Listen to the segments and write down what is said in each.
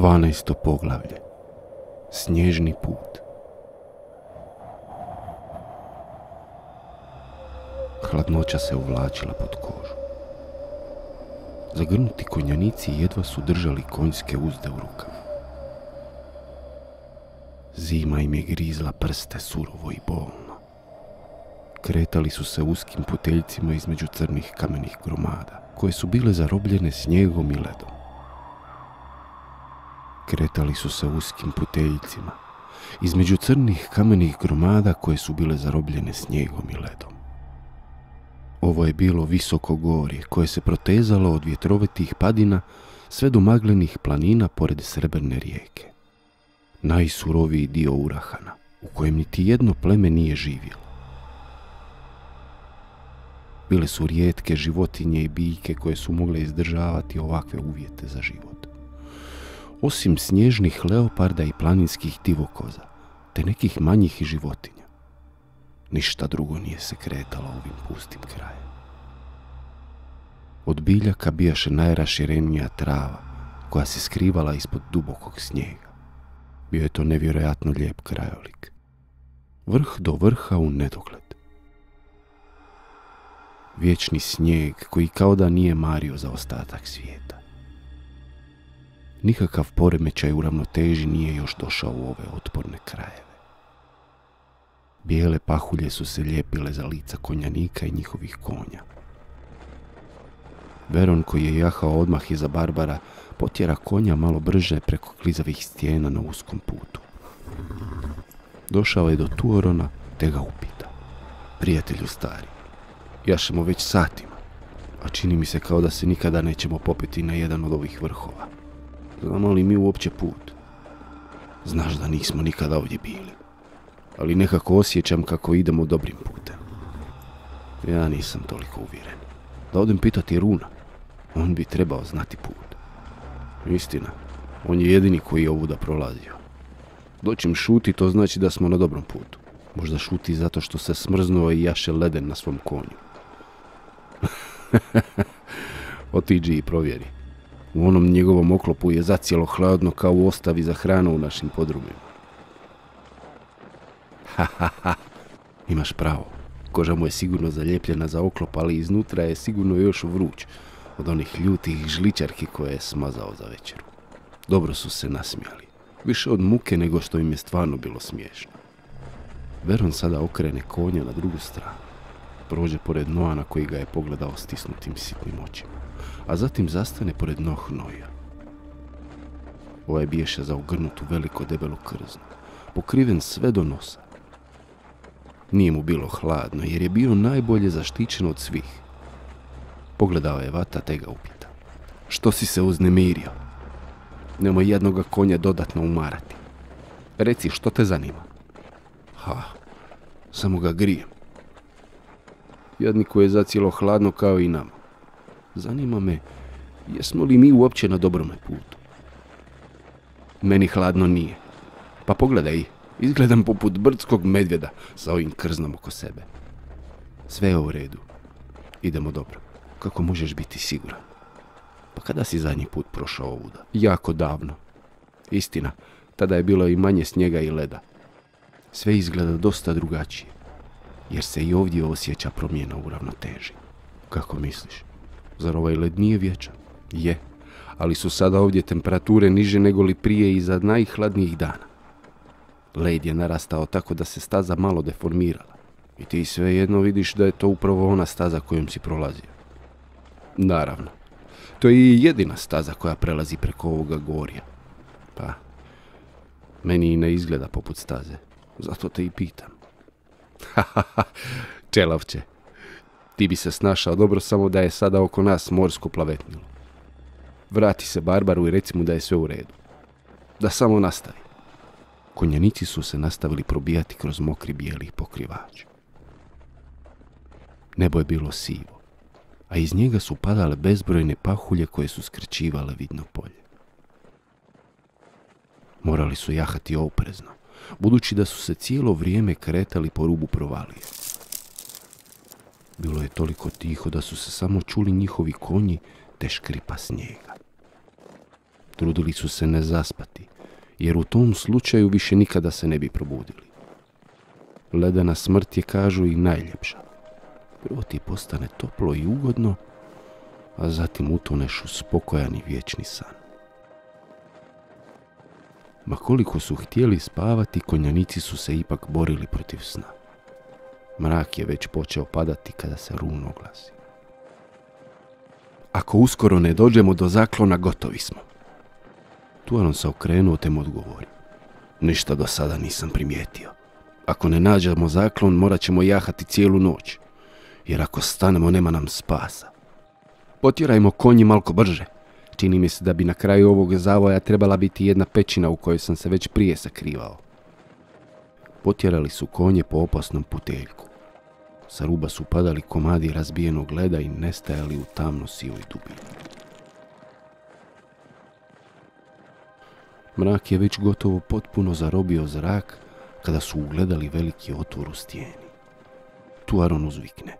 12. poglavlje Snježni put Hladnoća se uvlačila pod kožu. Zagrnuti konjanici jedva su držali konjske uzde u rukama. Zima im je grizla prste surovo i bolno. Kretali su se uskim puteljcima između crnih kamenih gromada, koje su bile zarobljene snijegom i ledom. Kretali su se uskim puteljcima, između crnih kamenih gromada koje su bile zarobljene snijegom i ledom. Ovo je bilo visoko gorje koje se protezalo od vjetrovetih padina sve do maglenih planina pored srebrne rijeke. Najsuroviji dio Urahana, u kojem niti jedno pleme nije živjelo. Bile su rijetke životinje i biljke koje su mogle izdržavati ovakve uvjete za život. Osim snježnih leoparda i planinskih divokoza, te nekih manjih životinja. Ništa drugo nije se kretalo ovim pustim krajem. Od biljaka bijaše najraširenija trava, koja se skrivala ispod dubokog snijega. Bio je to nevjerojatno lijep krajolik. Vrh do vrha u nedogled. Vječni snijeg koji kao da nije mario za ostatak svijeta. Nikakav poremećaj u ravnoteži nije još došao u ove otporne krajeve. Bijele pahulje su se lijepile za lica konjanika i njihovih konja. Veron koji je jahao odmah iza Barbara potjera konja malo brže preko klizavih stijena na uskom putu. Došao je do Tuorona te ga upita. Prijatelju stari, jašemo već satima, a čini mi se kao da se nikada nećemo popiti na jedan od ovih vrhova. Znamo li mi uopće put? Znaš da nismo nikada ovdje bili ali nekako osjećam kako idemo dobrim putem. Ja nisam toliko uvjeren. Da odem pitati Runa, on bi trebao znati put. Istina, on je jedini koji je ovuda prolazio. Doćim šuti, to znači da smo na dobrom putu. Možda šuti zato što se smrznuo i jaše leden na svom konju. Otiđi i provjeri. U onom njegovom oklopu je zacijelo hladno kao u ostavi za hranu u našim podrumima. Ha, ha, ha. Imaš pravo. Koža mu je sigurno zalijepljena za oklop, ali iznutra je sigurno još vruć od onih ljutih žličarki koje je smazao za večeru. Dobro su se nasmijali. Više od muke nego što im je stvarno bilo smiješno. Veron sada okrene konja na drugu stranu. Prođe pored Noana koji ga je pogledao stisnutim sitnim očima. A zatim zastane pored noh Noja. Ovaj biješe za ugrnutu veliko debelu krznu. Pokriven sve do nosa. Nije mu bilo hladno jer je bio najbolje zaštićen od svih. Pogledao je vata te ga upita. Što si se uznemirio? Nemoj jednoga konja dodatno umarati. Reci što te zanima. Ha, samo ga grijem. Jadniku je zacijelo hladno kao i nama. Zanima me, jesmo li mi uopće na dobrome putu? Meni hladno nije. Pa pogledaj, Izgledam poput brdskog medvjeda sa ovim krznom oko sebe. Sve je u redu. Idemo dobro. Kako možeš biti siguran? Pa kada si zadnji put prošao ovuda? Jako davno. Istina, tada je bilo i manje snijega i leda. Sve izgleda dosta drugačije. Jer se i ovdje osjeća promjena u ravnoteži. Kako misliš? Zar ovaj led nije vječan? Je, ali su sada ovdje temperature niže nego li prije iza najhladnijih dana. Led je narastao tako da se staza malo deformirala. I ti svejedno vidiš da je to upravo ona staza kojom si prolazio. Naravno. To je i jedina staza koja prelazi preko ovoga gorja. Pa, meni i ne izgleda poput staze. Zato te i pitam. Čelavče. Ti bi se snašao dobro samo da je sada oko nas morsko plavetnilo. Vrati se Barbaru i reci mu da je sve u redu. Da samo nastavi. Konjanici su se nastavili probijati kroz mokri bijeli pokrivač. Nebo je bilo sivo, a iz njega su padale bezbrojne pahulje koje su skrčivale vidno polje. Morali su jahati oprezno, budući da su se cijelo vrijeme kretali po rubu provalije. Bilo je toliko tiho da su se samo čuli njihovi konji te škripa snijega. Trudili su se ne zaspati, jer u tom slučaju više nikada se ne bi probudili. Ledena smrt je, kažu, i najljepša. Prvo ti postane toplo i ugodno, a zatim utoneš u spokojan vječni san. Ma koliko su htjeli spavati, konjanici su se ipak borili protiv sna. Mrak je već počeo padati kada se run oglasi. Ako uskoro ne dođemo do zaklona, gotovi smo. Tuaron se okrenuo te odgovori. Ništa do sada nisam primijetio. Ako ne nađemo zaklon, morat ćemo jahati cijelu noć. Jer ako stanemo, nema nam spasa. Potjerajmo konji malko brže. Čini mi se da bi na kraju ovog zavoja trebala biti jedna pećina u kojoj sam se već prije sakrivao. Potjerali su konje po opasnom puteljku. Sa ruba su padali komadi razbijenog leda i nestajali u tamno sivoj dubini. Mrak je već gotovo potpuno zarobio zrak kada su ugledali veliki otvor u stijeni. Tu Aron uzvikne.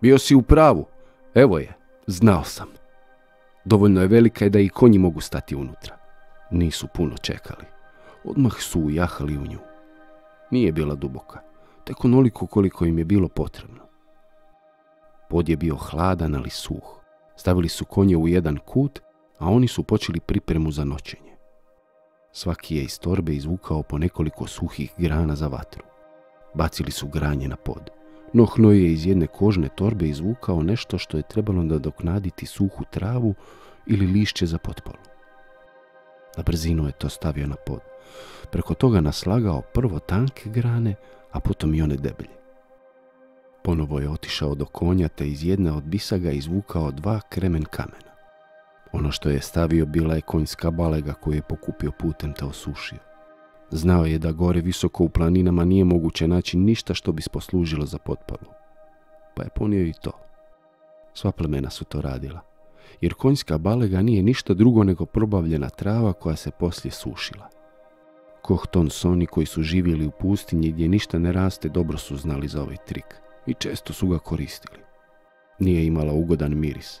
Bio si u pravu. Evo je. Znao sam. Dovoljno je velika i da i konji mogu stati unutra. Nisu puno čekali. Odmah su ujahali u nju. Nije bila duboka, tek onoliko koliko im je bilo potrebno. Pod je bio hladan, ali suh. Stavili su konje u jedan kut, a oni su počeli pripremu za noćenje. Svaki je iz torbe izvukao po nekoliko suhih grana za vatru. Bacili su granje na pod. Nohno je iz jedne kožne torbe izvukao nešto što je trebalo nadoknaditi suhu travu ili lišće za potpolu. Na brzinu je to stavio na pod. Preko toga naslagao prvo tanke grane, a potom i one deblje. Ponovo je otišao do konja te iz jedne od bisaga izvukao dva kremen kamena. Ono što je stavio bila je konjska balega koju je pokupio putem te osušio. Znao je da gore visoko u planinama nije moguće naći ništa što bi poslužilo za potpalu. Pa je ponio i to. Sva plemena su to radila. Jer konjska balega nije ništa drugo nego probavljena trava koja se poslije sušila. Kohton soni koji su živjeli u pustinji gdje ništa ne raste dobro su znali za ovaj trik i često su ga koristili. Nije imala ugodan miris,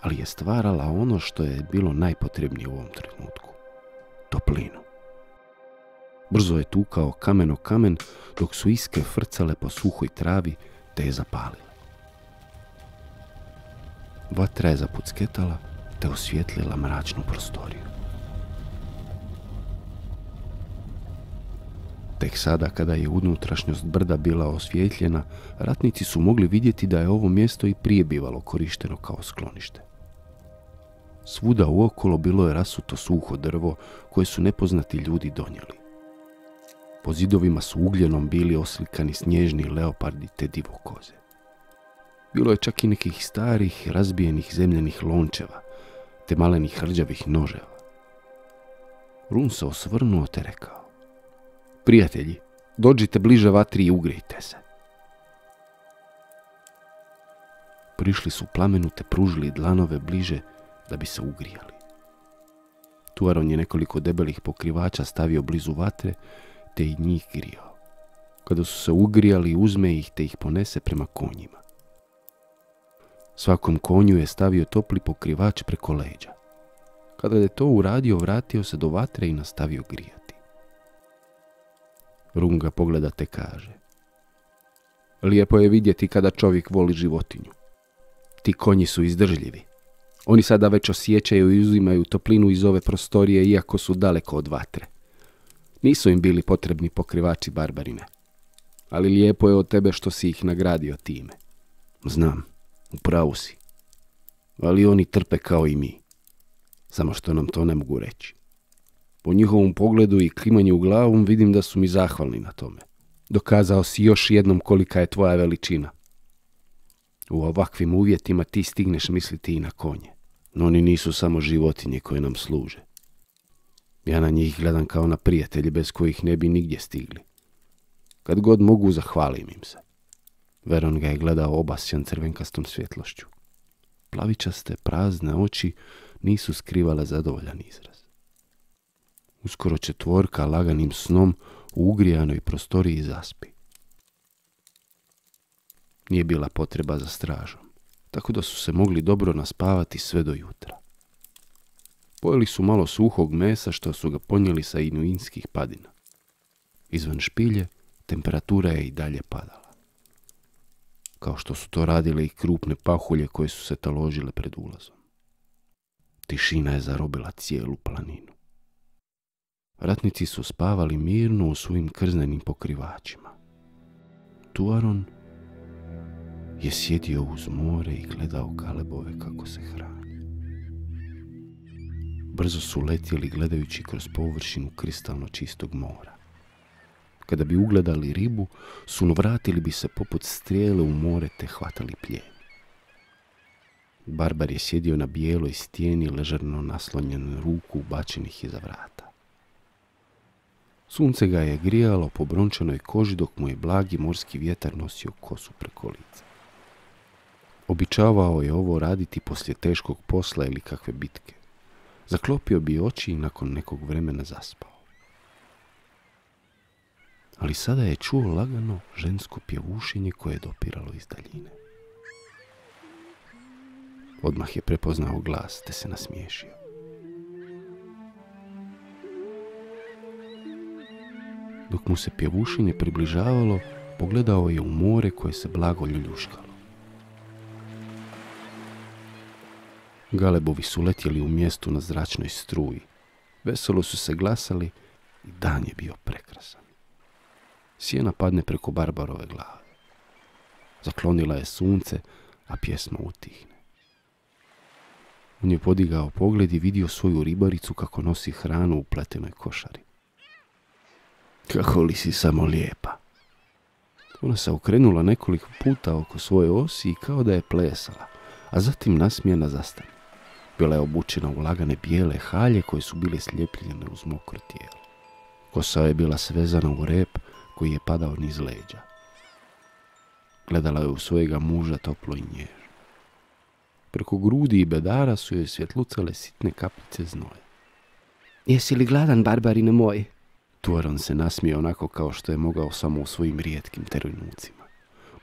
ali je stvarala ono što je bilo najpotrebnije u ovom trenutku. Toplinu. Brzo je tukao kamen o kamen dok su iske frcale po suhoj travi te je zapalile. Vatra je zapucketala te osvijetlila mračnu prostoriju. Tek sada kada je unutrašnjost brda bila osvjetljena, ratnici su mogli vidjeti da je ovo mjesto i prije bivalo korišteno kao sklonište. Svuda uokolo bilo je rasuto suho drvo koje su nepoznati ljudi donijeli. Po zidovima su ugljenom bili oslikani snježni leopardi te divokoze. Bilo je čak i nekih starih, razbijenih zemljenih lončeva, te malenih hrđavih noževa. Run se osvrnuo te rekao. Prijatelji, dođite bliže vatri i ugrijte se. Prišli su plamenu te pružili dlanove bliže da bi se ugrijali. Tuaron je nekoliko debelih pokrivača stavio blizu vatre te i njih grijao. Kada su se ugrijali, uzme ih te ih ponese prema konjima. Svakom konju je stavio topli pokrivač preko leđa. Kada je to uradio, vratio se do vatre i nastavio grijati. Runga pogleda te kaže. Lijepo je vidjeti kada čovjek voli životinju. Ti konji su izdržljivi. Oni sada već osjećaju i uzimaju toplinu iz ove prostorije iako su daleko od vatre. Nisu im bili potrebni pokrivači barbarine. Ali lijepo je od tebe što si ih nagradio time. Znam, u si. Ali oni trpe kao i mi. Samo što nam to ne mogu reći. Po njihovom pogledu i klimanju glavom vidim da su mi zahvalni na tome. Dokazao si još jednom kolika je tvoja veličina. U ovakvim uvjetima ti stigneš misliti i na konje. No oni nisu samo životinje koje nam služe. Ja na njih gledam kao na prijatelji bez kojih ne bi nigdje stigli. Kad god mogu, zahvalim im se. Veron ga je gledao obasjan crvenkastom svjetlošću. Plavičaste, prazne oči nisu skrivale zadovoljan izraz. Uskoro četvorka laganim snom u ugrijanoj prostoriji zaspi. Nije bila potreba za stražom, tako da su se mogli dobro naspavati sve do jutra. Pojeli su malo suhog mesa što su ga ponijeli sa inuinskih padina. Izvan špilje temperatura je i dalje padala. Kao što su to radile i krupne pahulje koje su se taložile pred ulazom. Tišina je zarobila cijelu planinu. Ratnici su spavali mirno u svojim krznenim pokrivačima. Tuaron je sjedio uz more i gledao kalebove kako se hrani. Brzo su letjeli gledajući kroz površinu kristalno čistog mora. Kada bi ugledali ribu, sunovratili bi se poput strijele u more te hvatali plijen. Barbar je sjedio na bijeloj stijeni ležerno naslonjen ruku bačenih iza vrata. Sunce ga je grijalo po brončanoj koži dok mu je blagi morski vjetar nosio kosu preko lica. Običavao je ovo raditi poslije teškog posla ili kakve bitke. Zaklopio bi oči i nakon nekog vremena zaspao. Ali sada je čuo lagano žensko pjevušenje koje je dopiralo iz daljine. Odmah je prepoznao glas te se nasmiješio. Dok mu se pjevušenje približavalo, pogledao je u more koje se blago ljuljuškalo. Galebovi su letjeli u mjestu na zračnoj struji. Veselo su se glasali i dan je bio prekrasan. Sjena padne preko Barbarove glave. Zaklonila je sunce, a pjesma utihne. On je podigao pogled i vidio svoju ribaricu kako nosi hranu u pletenoj košari. Kako li si samo lijepa. Ona se okrenula nekoliko puta oko svoje osi i kao da je plesala, a zatim nasmijena zastane. Bila je obučena u lagane bijele halje koje su bile sljepljene uz mokro tijelo. Kosa je bila svezana u rep koji je padao niz leđa. Gledala je u svojega muža toplo i nježno. Preko grudi i bedara su joj svjetlucale sitne kapljice znoja. Jesi li gladan, barbarine moj? Tuaron se nasmije onako kao što je mogao samo u svojim rijetkim trenucima,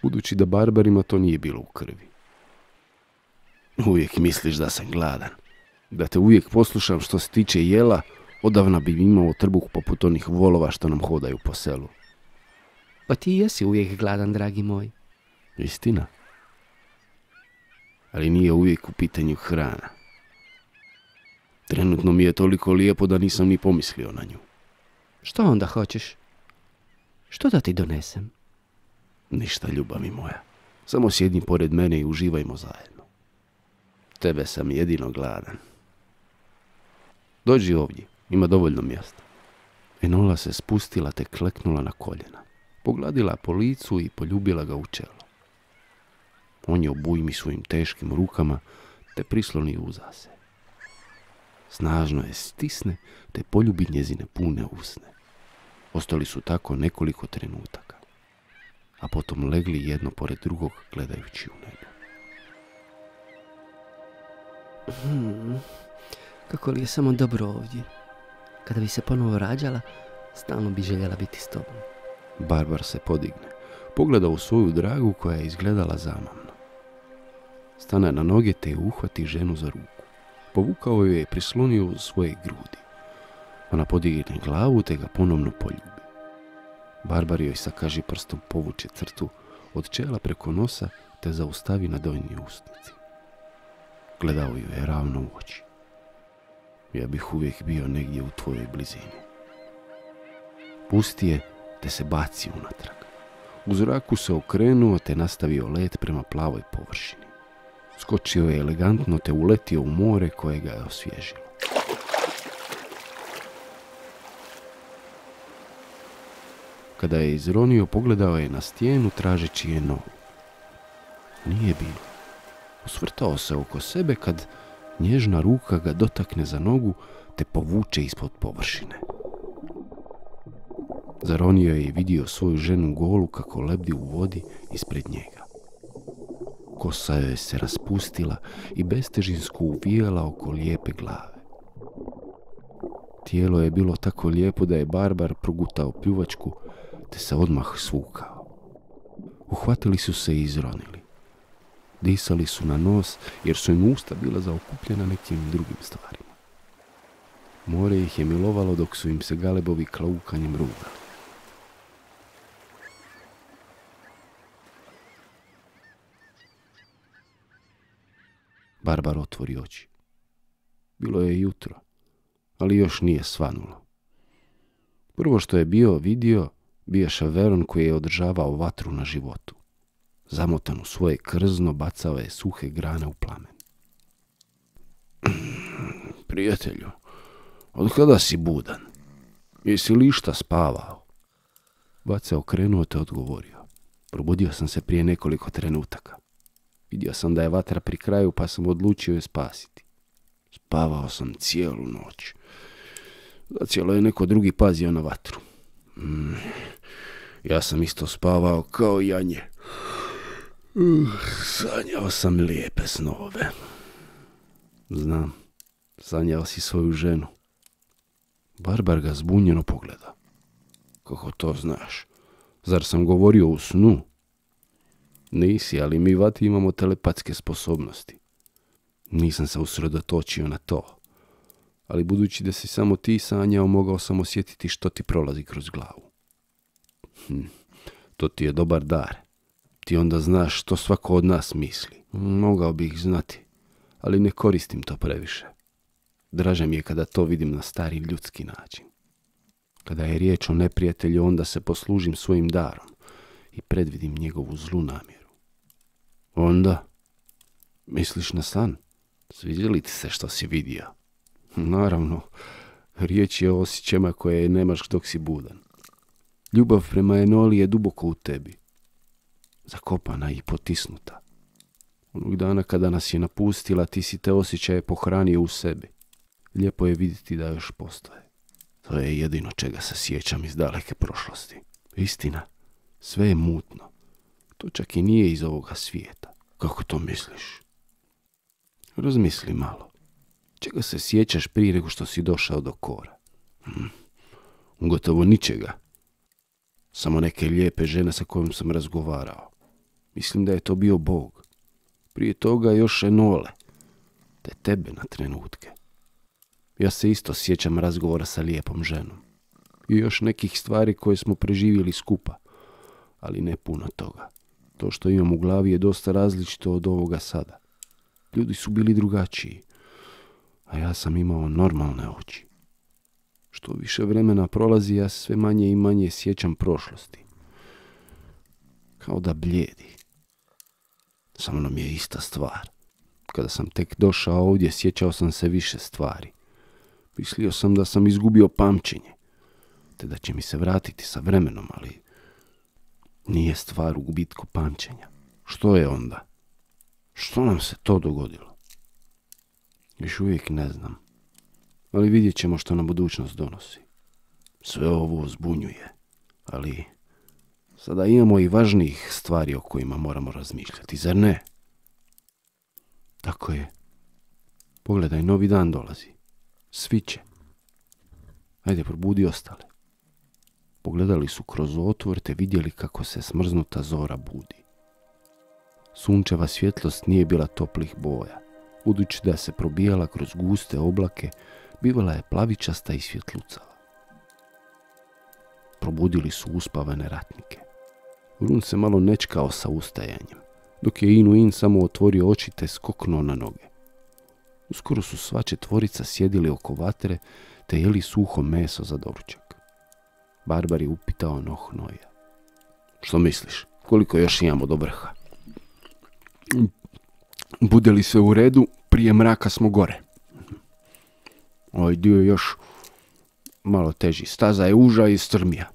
budući da barbarima to nije bilo u krvi. Uvijek misliš da sam gladan. Da te uvijek poslušam što se tiče jela, odavna bi imao trbuh poput onih volova što nam hodaju po selu. Pa ti jesi uvijek gladan, dragi moj. Istina. Ali nije uvijek u pitanju hrana. Trenutno mi je toliko lijepo da nisam ni pomislio na nju. Što onda hoćeš? Što da ti donesem? Ništa, ljubavi moja. Samo sjedni pored mene i uživajmo zajedno. Tebe sam jedino gladan. Dođi ovdje, ima dovoljno mjesta. Enola se spustila te kleknula na koljena. Pogladila po licu i poljubila ga u čelo. On je obujmi svojim teškim rukama te prisloni uza se. Snažno je stisne te poljubi njezine pune usne. Ostali su tako nekoliko trenutaka, a potom legli jedno pored drugog gledajući u nebo. Hmm, kako li je samo dobro ovdje. Kada bi se ponovo rađala, stalno bi željela biti s tobom. Barbar se podigne, pogleda u svoju dragu koja je izgledala zamamno. Stane na noge te uhvati ženu za ruku. Povukao joj je i prislonio u svoje grudi. Ona podigne glavu te ga ponovno poljubi. Barbar joj sa kaži prstom povuče crtu od čela preko nosa te zaustavi na donji usnici. Gledao ju je ravno u oči. Ja bih uvijek bio negdje u tvojoj blizini. Pusti je te se baci unatrag. U zraku se okrenuo te nastavio let prema plavoj površini. Skočio je elegantno te uletio u more koje ga je osvježilo. Kada je izronio, pogledao je na stijenu tražeći je novu. Nije bilo. Osvrtao se oko sebe kad nježna ruka ga dotakne za nogu te povuče ispod površine. Zaronio je i vidio svoju ženu golu kako lebdi u vodi ispred njega. Kosa joj se raspustila i bestežinsko uvijala oko lijepe glave. Tijelo je bilo tako lijepo da je barbar progutao pljuvačku te se odmah svukao. Uhvatili su se i izronili. Disali su na nos jer su im usta bila zaokupljena nekim drugim stvarima. More ih je milovalo dok su im se galebovi klaukanjem rugali. Barbar otvori oči. Bilo je jutro, ali još nije svanulo. Prvo što je bio vidio, bio šaveron koji je održavao vatru na životu. Zamotan u svoje krzno bacao je suhe grane u plamen. Prijatelju, od kada si budan? Jesi li išta spavao? Se okrenuo te odgovorio. Probudio sam se prije nekoliko trenutaka. Vidio sam da je vatra pri kraju pa sam odlučio je spasiti. Spavao sam cijelu noć. Zacijelo je neko drugi pazio na vatru. Mm, ja sam isto spavao kao janje. Uh, sanjao sam lijepe snove. Znam, sanjao si svoju ženu. Barbar ga zbunjeno pogleda. Kako to znaš? Zar sam govorio u snu? Nisi, ali mi vati imamo telepatske sposobnosti. Nisam se usredotočio na to. Ali budući da si samo ti sanjao, mogao sam osjetiti što ti prolazi kroz glavu. Hm, to ti je dobar dar. Ti onda znaš što svako od nas misli. Mogao bih znati, ali ne koristim to previše. Draže mi je kada to vidim na stari ljudski način. Kada je riječ o neprijatelju, onda se poslužim svojim darom i predvidim njegovu zlu namjeru. Onda, misliš na san? Sviđa li ti se što si vidio? Naravno, riječ je o osjećama koje nemaš dok si budan. Ljubav prema Enoli je duboko u tebi. Zakopana i potisnuta. Onog dana kada nas je napustila, ti si te osjećaje pohranio u sebi. Lijepo je vidjeti da još postoje. To je jedino čega se sjećam iz daleke prošlosti. Istina, sve je mutno. To čak i nije iz ovoga svijeta. Kako to misliš? Razmisli malo. Čega se sjećaš prije nego što si došao do kora? Hm. Gotovo ničega. Samo neke lijepe žene sa kojom sam razgovarao. Mislim da je to bio Bog. Prije toga još Enole. Te tebe na trenutke. Ja se isto sjećam razgovora sa lijepom ženom. I još nekih stvari koje smo preživjeli skupa. Ali ne puno toga. To što imam u glavi je dosta različito od ovoga sada. Ljudi su bili drugačiji. A ja sam imao normalne oči. Što više vremena prolazi, ja sve manje i manje sjećam prošlosti. Kao da bljedi. Sa mnom je ista stvar. Kada sam tek došao ovdje, sjećao sam se više stvari. Mislio sam da sam izgubio pamćenje, te da će mi se vratiti sa vremenom, ali nije stvar u gubitku pamćenja. Što je onda? Što nam se to dogodilo? Još uvijek ne znam, ali vidjet ćemo što nam budućnost donosi. Sve ovo zbunjuje, ali sada imamo i važnijih stvari o kojima moramo razmišljati, zar ne? Tako je. Pogledaj, novi dan dolazi. Svi će. Ajde, probudi ostale. Pogledali su kroz otvor te vidjeli kako se smrznuta zora budi. Sunčeva svjetlost nije bila toplih boja. Budući da se probijala kroz guste oblake, bivala je plavičasta i svjetlucala. Probudili su uspavane ratnike. Run se malo nečkao sa ustajanjem, dok je Inu In samo otvorio oči te skoknuo na noge. Uskoro su sva četvorica sjedili oko vatre te jeli suho meso za doručak. Barbar je upitao Nohnoja. Što misliš? Koliko još imamo do vrha? Bude li sve u redu, prije mraka smo gore. Ovaj dio je još malo teži. Staza je uža i strmija.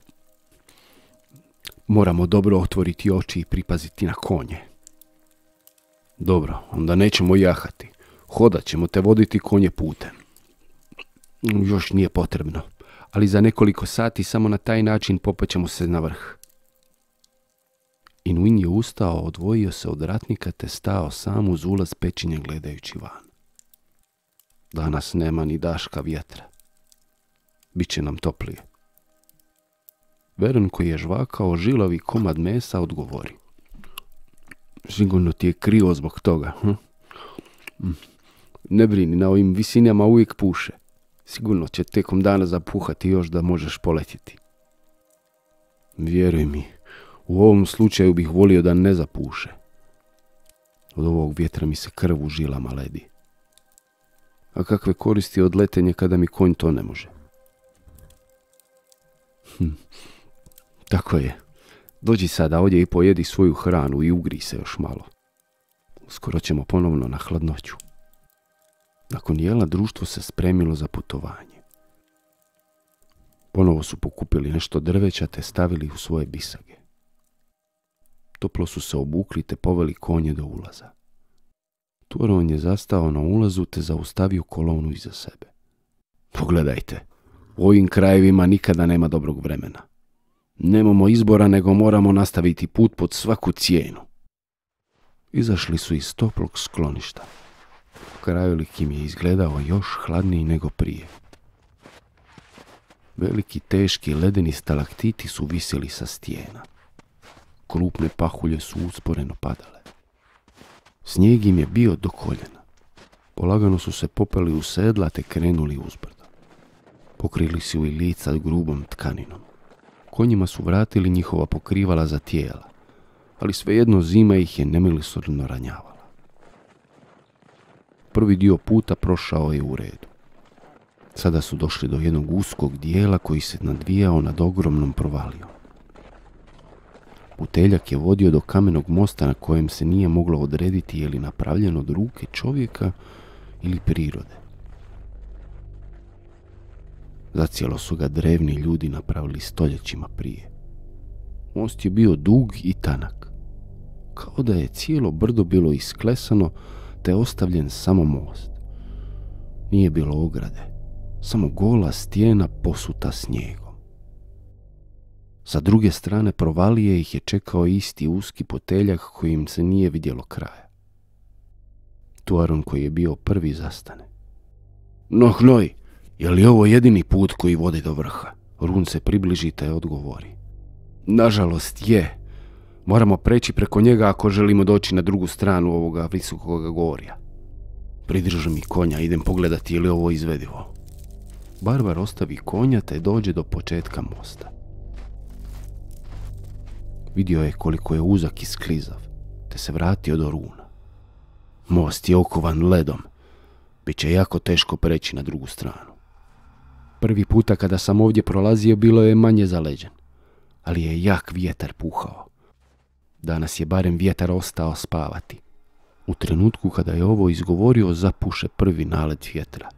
Moramo dobro otvoriti oči i pripaziti na konje. Dobro, onda nećemo jahati. Hodat ćemo te voditi konje putem. Još nije potrebno, ali za nekoliko sati samo na taj način popećemo se na vrh. Inuin je ustao, odvojio se od ratnika te stao sam uz ulaz pećinje gledajući van. Danas nema ni daška vjetra. Biće nam toplije. Veren koji je žvakao žilavi komad mesa odgovori. Sigurno ti je krivo zbog toga. Hm? Ne brini, na ovim visinama uvijek puše. Sigurno će tekom dana zapuhati još da možeš poletjeti. Vjeruj mi, u ovom slučaju bih volio da ne zapuše. Od ovog vjetra mi se krv u žilama ledi. A kakve koristi od letenja kada mi konj to ne može? Hm. Tako je. Dođi sada ovdje i pojedi svoju hranu i ugri se još malo. Skoro ćemo ponovno na hladnoću. Nakon jela društvo se spremilo za putovanje. Ponovo su pokupili nešto drveća te stavili u svoje bisage. Toplo su se obukli te poveli konje do ulaza. Turon je zastao na ulazu te zaustavio kolonu iza sebe. Pogledajte, u ovim krajevima nikada nema dobrog vremena. Nemamo izbora nego moramo nastaviti put pod svaku cijenu. Izašli su iz toplog skloništa. Krajolik im je izgledao još hladniji nego prije. Veliki, teški, ledeni stalaktiti su visjeli sa stijena. Krupne pahulje su usporeno padale. Snijeg im je bio do koljena. Polagano su se popeli u sedla te krenuli uzbrdo. Pokrili su i lica grubom tkaninom. Konjima su vratili njihova pokrivala za tijela, ali svejedno zima ih je nemilosrdno ranjavala. Prvi dio puta prošao je u redu. Sada su došli do jednog uskog dijela koji se nadvijao nad ogromnom provalijom. Puteljak je vodio do kamenog mosta na kojem se nije moglo odrediti je li napravljen od ruke čovjeka ili prirode. Zacijelo su ga drevni ljudi napravili stoljećima prije. Most je bio dug i tanak. Kao da je cijelo brdo bilo isklesano te ostavljen samo most. Nije bilo ograde, samo gola stijena posuta snijegom. Sa druge strane provalije ih je čekao isti uski poteljak kojim se nije vidjelo kraja. Tuaron koji je bio prvi zastane. No hnoj, je li ovo jedini put koji vodi do vrha? Run se približi te odgovori. Nažalost je. Moramo preći preko njega ako želimo doći na drugu stranu ovoga visokog gorja. Pridržu mi konja, idem pogledati je li ovo izvedivo. Barbar ostavi konja te dođe do početka mosta. Vidio je koliko je uzak i sklizav, te se vratio do runa. Most je okovan ledom. Biće jako teško preći na drugu stranu. Prvi puta kada sam ovdje prolazio bilo je manje zaleđen, ali je jak vjetar puhao. Danas je barem vjetar ostao spavati. U trenutku kada je ovo izgovorio zapuše prvi nalet vjetra,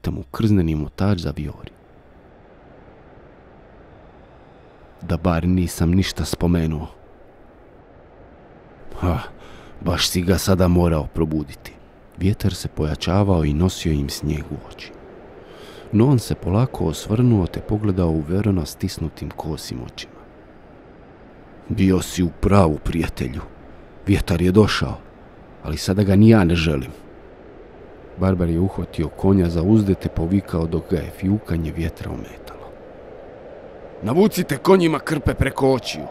te mu krzneni motač zavijori. Da bar nisam ništa spomenuo. Ha, baš si ga sada morao probuditi. Vjetar se pojačavao i nosio im snijeg u oči. No on se polako osvrnuo te pogledao u Verona stisnutim kosim očima. Bio si u pravu, prijatelju. Vjetar je došao, ali sada ga ni ja ne želim. Barbar je uhvatio konja za uzde te povikao dok ga je fjukanje vjetra ometalo. Navucite konjima krpe preko očiju.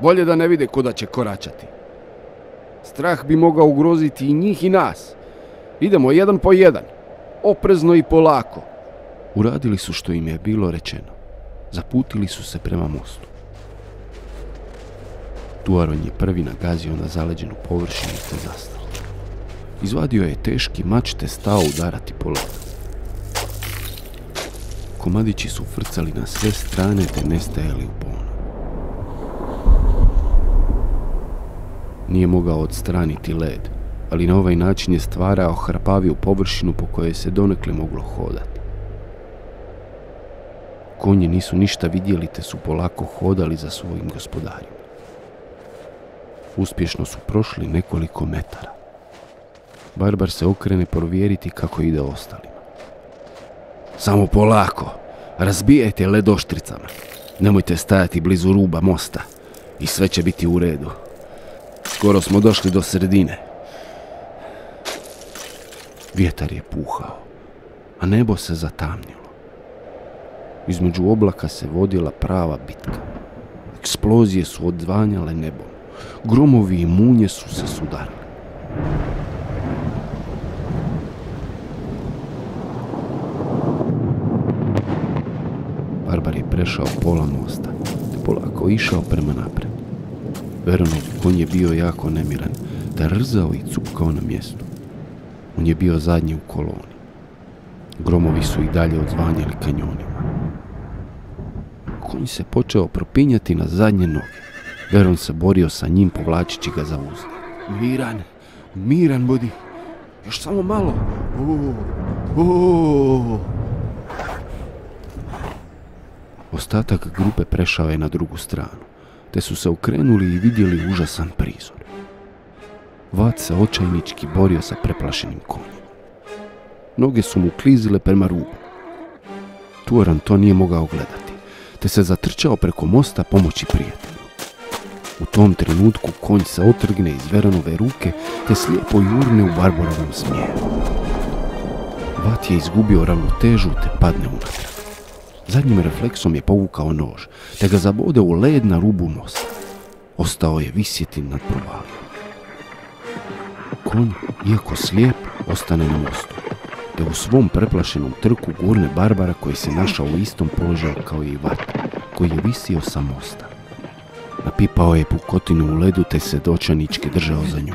Bolje da ne vide kuda će koračati. Strah bi mogao ugroziti i njih i nas. Idemo jedan po jedan, oprezno i polako. Uradili su što im je bilo rečeno. Zaputili su se prema mostu. Tuaron je prvi nagazio na zaleđenu površinu te zastao. Izvadio je teški mač te stao udarati po ledu. Komadići su frcali na sve strane te nestajali u ponu. Nije mogao odstraniti led, ali na ovaj način je stvarao hrapaviju površinu po kojoj se donekle moglo hodati. Konji nisu ništa vidjeli te su polako hodali za svojim gospodarima. Uspješno su prošli nekoliko metara. Barbar se okrene provjeriti kako ide ostalima. Samo polako, razbijajte led oštricama. Nemojte stajati blizu ruba mosta i sve će biti u redu. Skoro smo došli do sredine. Vjetar je puhao, a nebo se zatamnilo. Između oblaka se vodila prava bitka. Eksplozije su odzvanjale nebom. Gromovi i munje su se sudarili. prešao pola mosta, te polako išao prema napred. Veronov konj je bio jako nemiran, da rzao i cupkao na mjestu. On je bio zadnji u koloni. Gromovi su i dalje odzvanjali kanjonima. Konj se počeo propinjati na zadnje noge. Veron se borio sa njim povlačići ga za uzde. Miran, miran budi, još samo malo. O, Ostatak grupe prešao je na drugu stranu, te su se okrenuli i vidjeli užasan prizor. Vat se očajnički borio sa preplašenim konjem. Noge su mu klizile prema rubu. Turan to nije mogao gledati, te se zatrčao preko mosta pomoći prijatelju. U tom trenutku konj se otrgne iz Veranove ruke te slijepo jurne u Barborovom smjeru. Vat je izgubio ravnotežu te padne unatrag. Zadnjim refleksom je povukao nož, te ga zabode u led na rubu mosta. Ostao je visjeti nad provalijom. Konj, iako slijep, ostane na mostu, te u svom preplašenom trku gurne Barbara koji se našao u istom položaju kao i Vat, koji je visio sa mosta. Napipao je pukotinu u ledu te se dočanički držao za nju.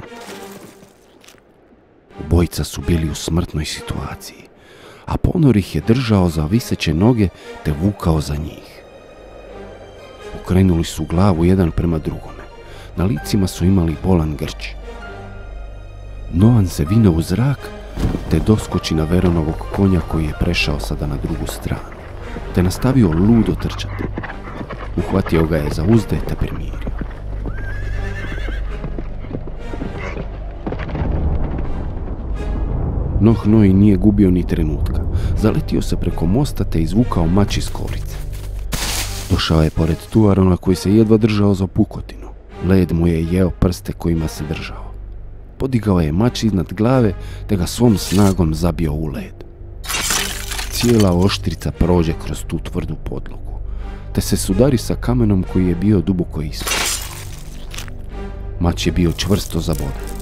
Obojica su bili u smrtnoj situaciji, a ponor ih je držao za viseće noge te vukao za njih. Okrenuli su glavu jedan prema drugome. Na licima su imali bolan grč. Noan se vine u zrak te doskoči na Veronovog konja koji je prešao sada na drugu stranu, te nastavio ludo trčati. Uhvatio ga je za uzde te primirio. Noh nije gubio ni trenutka. Zaletio se preko mosta te izvukao mač iz korice. Došao je pored Tuarona koji se jedva držao za pukotinu. Led mu je jeo prste kojima se držao. Podigao je mač iznad glave te ga svom snagom zabio u led. Cijela oštrica prođe kroz tu tvrdu podlogu, te se sudari sa kamenom koji je bio duboko ispod. Mač je bio čvrsto zabodan.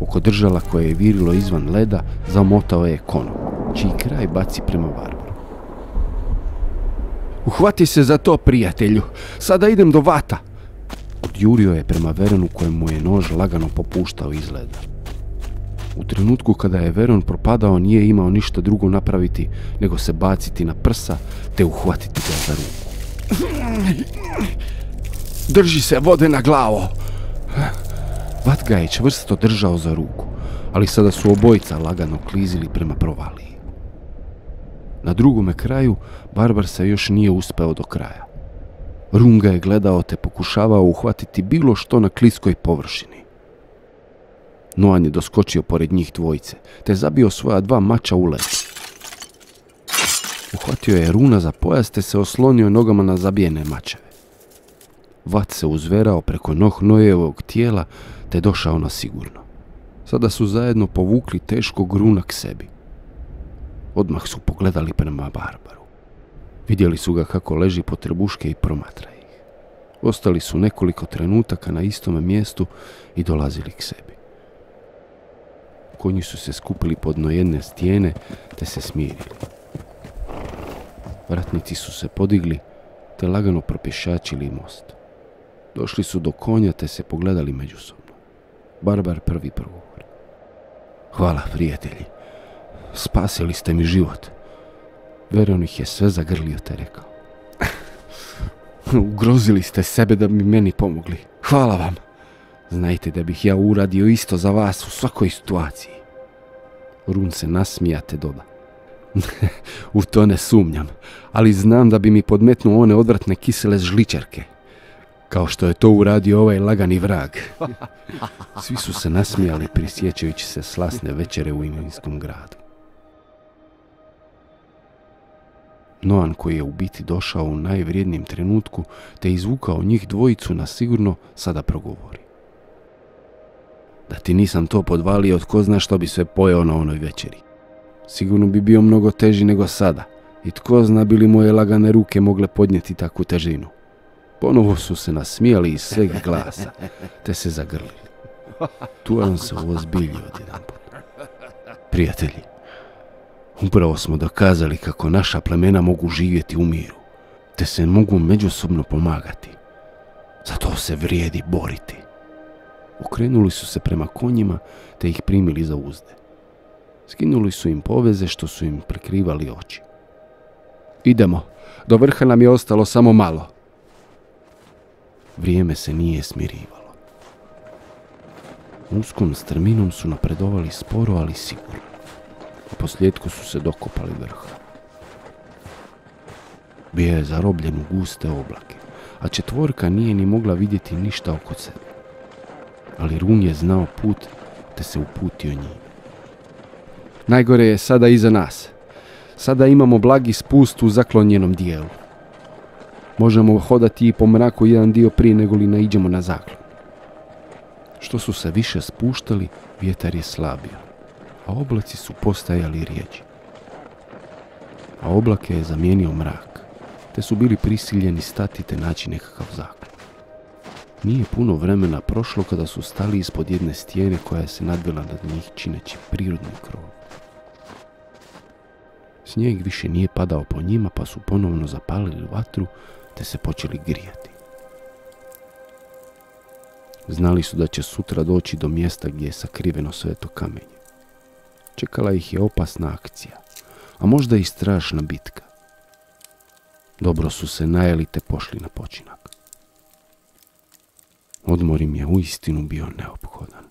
Oko držala koje je virilo izvan leda zamotao je konop, čiji kraj baci prema Barbaru. Uhvati se za to, prijatelju. Sada idem do vata. Odjurio je prema Veronu kojemu je nož lagano popuštao iz leda. U trenutku kada je Veron propadao nije imao ništa drugo napraviti nego se baciti na prsa te uhvatiti ga za ruku. Drži se vode na glavo! Vat ga je čvrsto držao za ruku, ali sada su obojica lagano klizili prema provaliji. Na drugome kraju Barbar se još nije uspeo do kraja. Runga je gledao te pokušavao uhvatiti bilo što na kliskoj površini. Noan je doskočio pored njih dvojice, te zabio svoja dva mača u led. Uhvatio je runa za pojas te se oslonio nogama na zabijene mačeve. Vat se uzverao preko noh Nojevog tijela te došao na sigurno. Sada su zajedno povukli teškog runa k sebi. Odmah su pogledali prema Barbaru. Vidjeli su ga kako leži po trbuške i promatra ih. Ostali su nekoliko trenutaka na istome mjestu i dolazili k sebi. Konji su se skupili pod jedne stijene te se smirili. Vratnici su se podigli te lagano propješačili most. Došli su do konja te se pogledali međusobno. Barbar prvi progovori. Hvala, prijatelji. Spasili ste mi život. Veron ih je sve zagrlio te rekao. Ugrozili ste sebe da bi meni pomogli. Hvala vam. Znajte da bih ja uradio isto za vas u svakoj situaciji. Run se nasmija te doda. u to ne sumnjam, ali znam da bi mi podmetnuo one odvratne kisele žličarke. Kao što je to uradio ovaj lagani vrag. Svi su se nasmijali prisjećajući se slasne večere u Imovinskom gradu. Noan koji je u biti došao u najvrijednijem trenutku te izvukao njih dvojicu na sigurno sada progovori. Da ti nisam to podvalio, tko zna što bi sve pojeo na onoj večeri. Sigurno bi bio mnogo teži nego sada i tko zna bi li moje lagane ruke mogle podnijeti takvu težinu. Ponovo su se nasmijali iz sveg glasa, te se zagrlili. Turan se uozbiljio odjedan Prijatelji, upravo smo dokazali kako naša plemena mogu živjeti u miru. te se mogu međusobno pomagati. Zato se vrijedi boriti. Okrenuli su se prema konjima te ih primili za uzde. Skinuli su im poveze što su im prekrivali oči. Idemo, do vrha nam je ostalo samo malo. Vrijeme se nije smirivalo. Uskom strminom su napredovali sporo, ali sigurno. Posljedku su se dokopali vrha. Bio je zarobljen u guste oblake, a četvorka nije ni mogla vidjeti ništa oko sebe. Ali Run je znao put, te se uputio njim. Najgore je sada iza nas. Sada imamo blagi spust u zaklonjenom dijelu. Možemo hodati i po mraku jedan dio prije nego li naiđemo na zaklon. Što su se više spuštali, vjetar je slabio, a oblaci su postajali rijeđi. A oblake je zamijenio mrak, te su bili prisiljeni stati te naći nekakav zaklon. Nije puno vremena prošlo kada su stali ispod jedne stijene koja se nadvila nad njih čineći prirodni krov. Snijeg više nije padao po njima pa su ponovno zapalili vatru te se počeli grijati. Znali su da će sutra doći do mjesta gdje je sakriveno sveto kamenje. Čekala ih je opasna akcija, a možda i strašna bitka. Dobro su se najeli te pošli na počinak. Odmor im je uistinu bio neophodan.